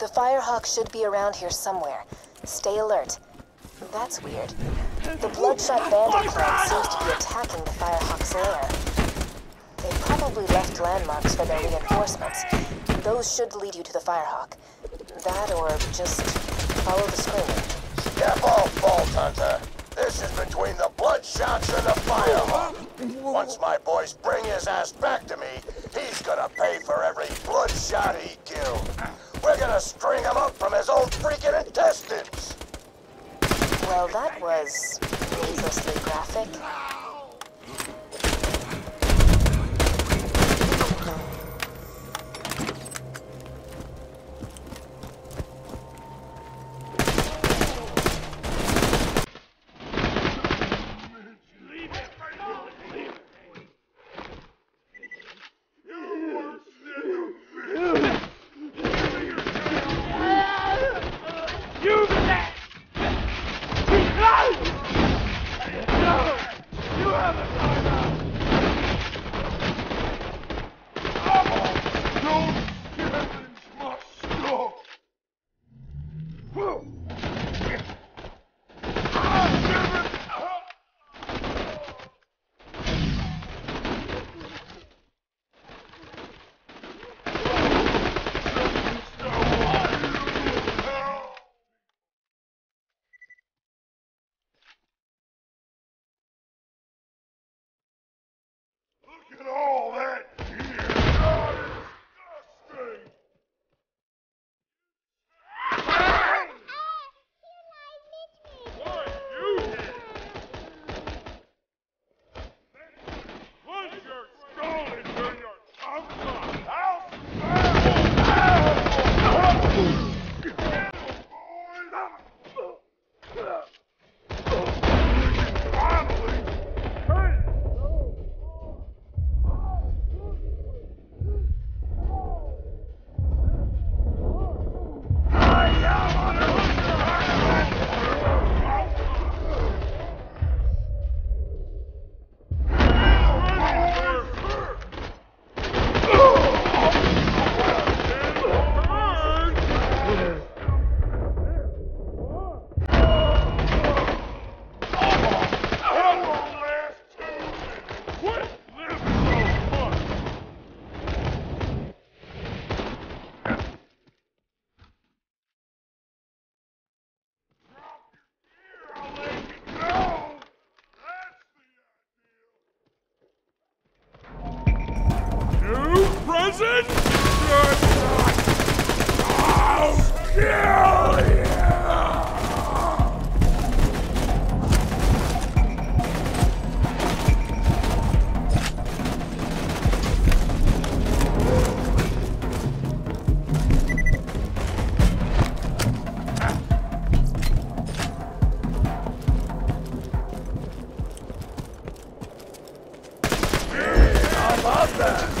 The Firehawk should be around here somewhere. Stay alert. That's weird. The Bloodshot Bandit clan seems to be attacking the Firehawk's lair. They probably left landmarks for their reinforcements. Those should lead you to the Firehawk. That or just follow the screaming. Step off, Vault Hunter. This is between the Bloodshots and the Firehawk. Once my boys bring his ass back to me, he's gonna pay for every Bloodshot he gonna string him up from his own freaking intestines. Well, that was needlessly graphic. Master!